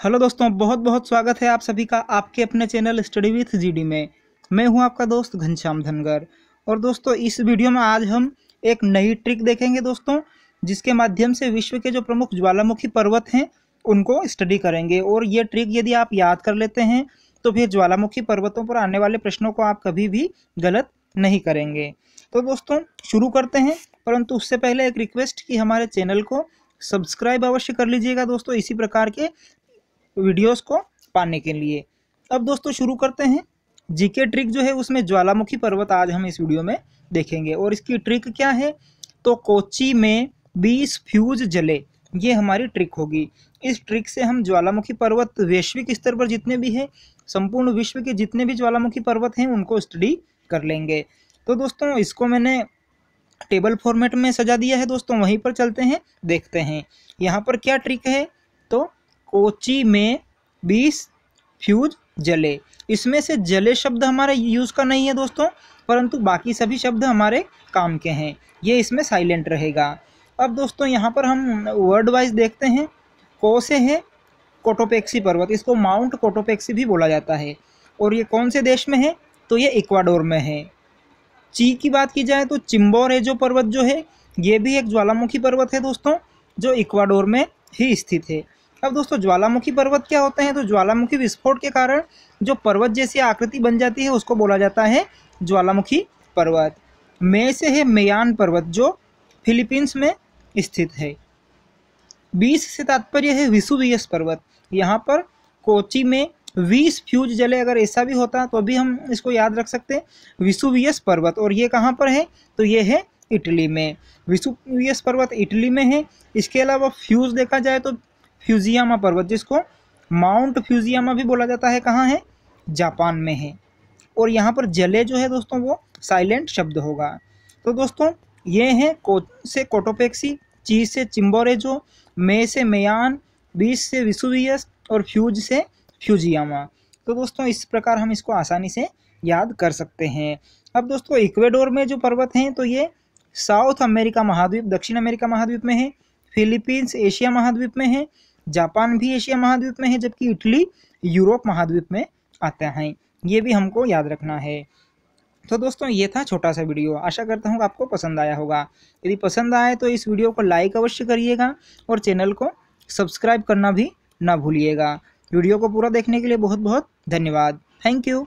Hello दोस्तों बहुत बहुत स्वागत है आप सभी का आपके अपने चैनल स्टडी विथ जीडी में। मैं हूँ आपका दोस्त घनश्याम धनगर। और दोस्तों, इस वीडियो में आज हम एक नई ट्रिक देखेंगे दोस्तों, जिसके माध्यम से विश्व के जो प्रमुख ज्वालामुखी पर्वत हैं, उनको स्टडी करेंगे। और ये ट्रिक यदि आप याद कर लेते हैं तो फिर ज्वालामुखी पर्वतों पर आने वाले प्रश्नों को आप कभी भी गलत नहीं करेंगे। तो दोस्तों, शुरू करते हैं। परंतु उससे पहले एक रिक्वेस्ट कि हमारे चैनल को सब्सक्राइब अवश्य कर लीजिएगा दोस्तों, इसी प्रकार के वीडियोस को पाने के लिए। अब दोस्तों शुरू करते हैं। जीके ट्रिक जो है उसमें ज्वालामुखी पर्वत आज हम इस वीडियो में देखेंगे। और इसकी ट्रिक क्या है? तो कोची में 20 फ्यूज जले। ये हमारी ट्रिक होगी। इस ट्रिक से हम ज्वालामुखी पर्वत वैश्विक स्तर पर जितने भी हैं, संपूर्ण विश्व के जितने भी ज्वालामुखी पर्वत हैं, उनको स्टडी कर लेंगे। तो दोस्तों, इसको मैंने टेबल फॉर्मेट में सजा दिया है। दोस्तों, वहीं पर चलते हैं, देखते हैं। यहाँ पर क्या ट्रिक है? तो कोची में बीस फ्यूज जले। इसमें से जले शब्द हमारे यूज़ का नहीं है दोस्तों, परंतु बाकी सभी शब्द हमारे काम के हैं। ये इसमें साइलेंट रहेगा। अब दोस्तों, यहाँ पर हम वर्ड वाइज देखते हैं। को से है कोटोपेक्सी पर्वत। इसको माउंट कोटोपेक्सी भी बोला जाता है। और ये कौन से देश में है? तो ये इक्वाडोर में है। ची की बात की जाए तो चिम्बोर है जो पर्वत जो है, ये भी एक ज्वालामुखी पर्वत है दोस्तों, जो इक्वाडोर में ही स्थित है। अब दोस्तों ज्वालामुखी पर्वत क्या होते हैं? तो ज्वालामुखी विस्फोट के कारण जो पर्वत जैसी आकृति बन जाती है, उसको बोला जाता है ज्वालामुखी पर्वत। मे से है मेयान पर्वत, जो फिलीपींस में स्थित है। बीस से तात्पर्य है विसुवियस पर्वत। यहाँ पर कोची में बीस फ्यूज जले, अगर ऐसा भी होता तो अभी हम इसको याद रख सकते हैं। विसुवियस पर्वत, और ये कहाँ पर है? तो ये है इटली में। विसुवियस पर्वत इटली में है। इसके अलावा फ्यूज देखा जाए तो फ्यूजियामा पर्वत, जिसको माउंट फ्यूजियामा भी बोला जाता है, कहाँ है? जापान में है। और यहाँ पर जले जो है दोस्तों, वो साइलेंट शब्द होगा। तो दोस्तों, ये हैं को से कोटोपेक्सी चीज़ से चिम्बोरेजो, मे से मेयान, बीस से विसुवियस और फ्यूज से फ्यूजियामा। तो दोस्तों, इस प्रकार हम इसको आसानी से याद कर सकते हैं। अब दोस्तों, इक्वेडोर में जो पर्वत हैं तो ये साउथ अमेरिका महाद्वीप, दक्षिण अमेरिका महाद्वीप में है, फिलीपींस एशिया महाद्वीप में है जापान भी एशिया महाद्वीप में है, जबकि इटली यूरोप महाद्वीप में आते हैं। ये भी हमको याद रखना है। तो दोस्तों, ये था छोटा सा वीडियो। आशा करता हूँ आपको पसंद आया होगा। यदि पसंद आए तो इस वीडियो को लाइक अवश्य करिएगा और चैनल को सब्सक्राइब करना भी ना भूलिएगा। वीडियो को पूरा देखने के लिए बहुत बहुत धन्यवाद। Thank you.